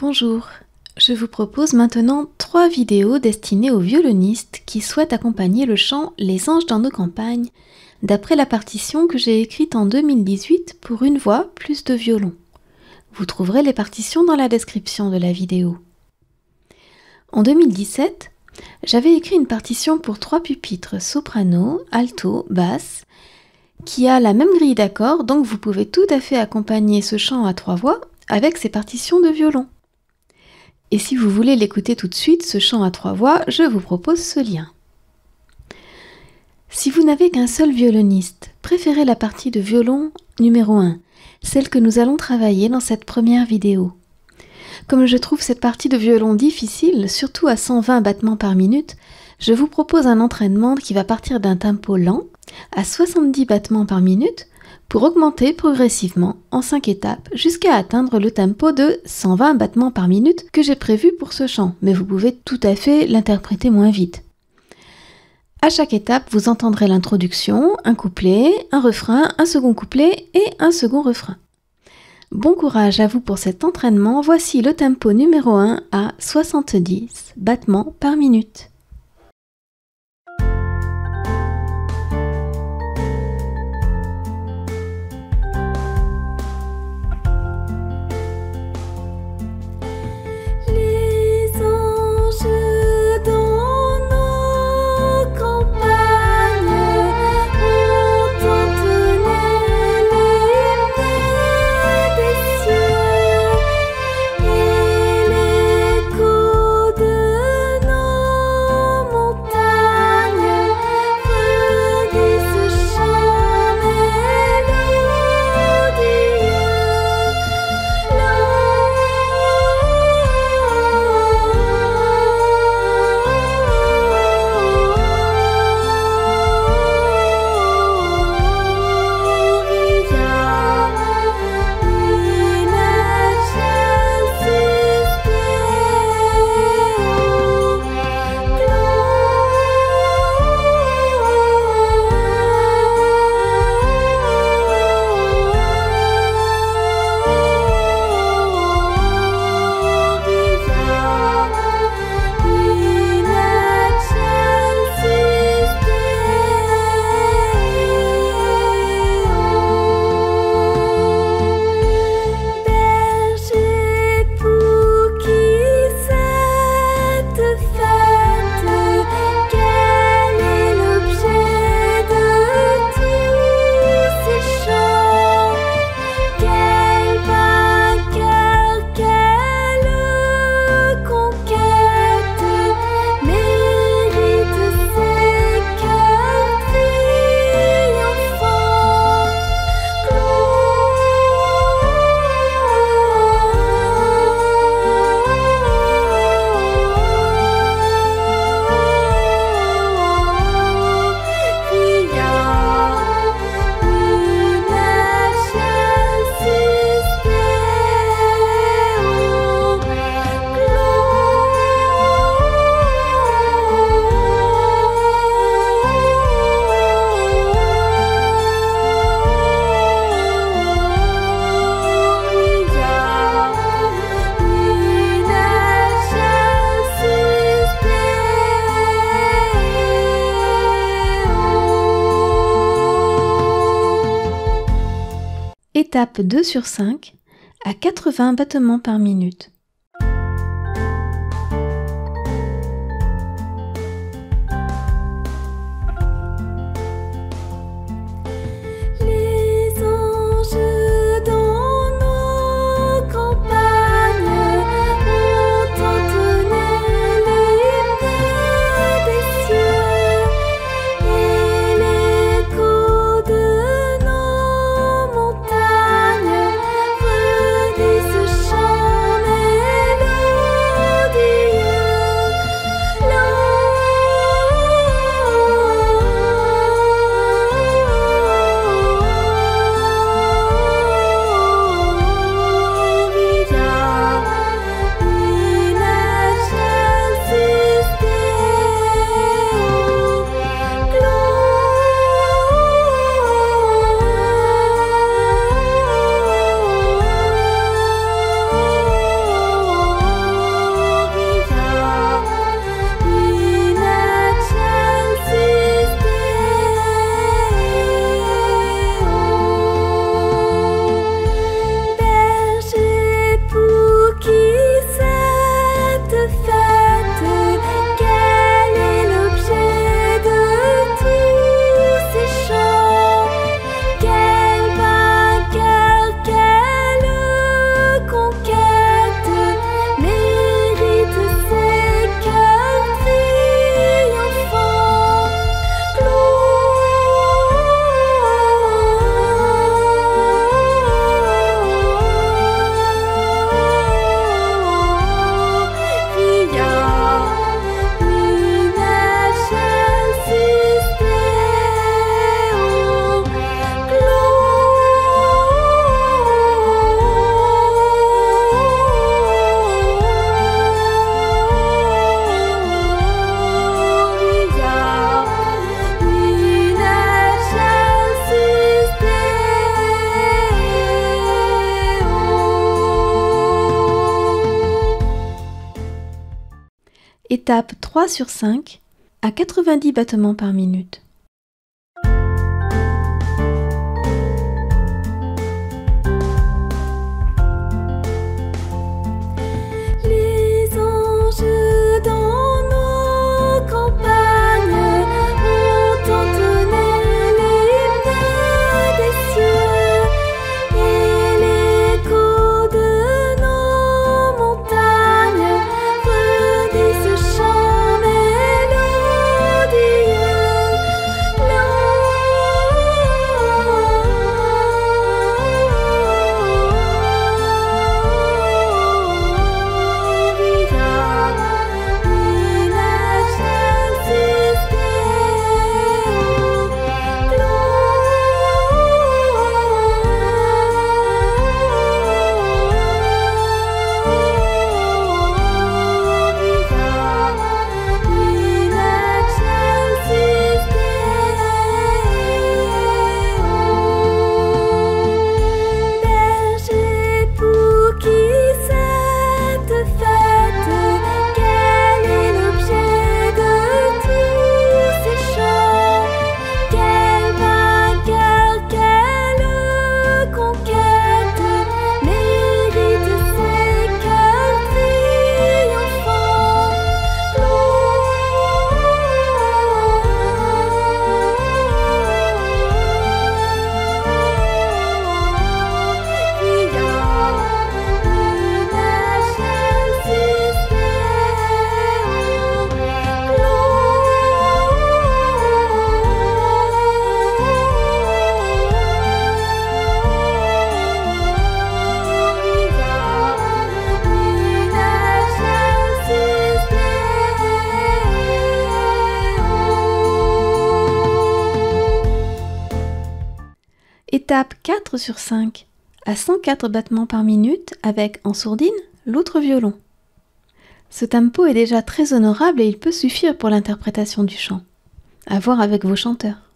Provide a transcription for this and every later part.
Bonjour, je vous propose maintenant trois vidéos destinées aux violonistes qui souhaitent accompagner le chant Les anges dans nos campagnes d'après la partition que j'ai écrite en 2018 pour une voix plus de violon. Vous trouverez les partitions dans la description de la vidéo. En 2017, j'avais écrit une partition pour trois pupitres soprano, alto, basse, qui a la même grille d'accords, donc vous pouvez tout à fait accompagner ce chant à trois voix avec ces partitions de violon. Et si vous voulez l'écouter tout de suite, ce chant à trois voix, je vous propose ce lien. Si vous n'avez qu'un seul violoniste, préférez la partie de violon numéro 1, celle que nous allons travailler dans cette première vidéo. Comme je trouve cette partie de violon difficile, surtout à 120 battements par minute, je vous propose un entraînement qui va partir d'un tempo lent à 70 battements par minute pour augmenter progressivement en 5 étapes jusqu'à atteindre le tempo de 120 battements par minute que j'ai prévu pour ce chant, mais vous pouvez tout à fait l'interpréter moins vite. À chaque étape, vous entendrez l'introduction, un couplet, un refrain, un second couplet et un second refrain. Bon courage à vous pour cet entraînement. Voici le tempo numéro 1 à 70 battements par minute. Étape 2 sur 5 à 80 battements par minute. Étape 3 sur 5 à 90 battements par minute. Étape 4 sur 5 à 104 battements par minute avec en sourdine l'autre violon. Ce tempo est déjà très honorable et il peut suffire pour l'interprétation du chant. À voir avec vos chanteurs.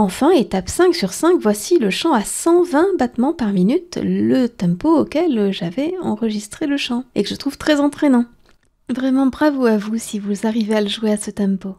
Enfin, étape 5 sur 5, voici le chant à 120 battements par minute, le tempo auquel j'avais enregistré le chant, et que je trouve très entraînant. Vraiment bravo à vous si vous arrivez à le jouer à ce tempo.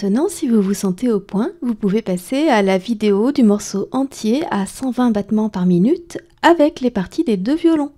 Maintenant, si vous vous sentez au point, vous pouvez passer à la vidéo du morceau entier à 120 battements par minute avec les parties des deux violons.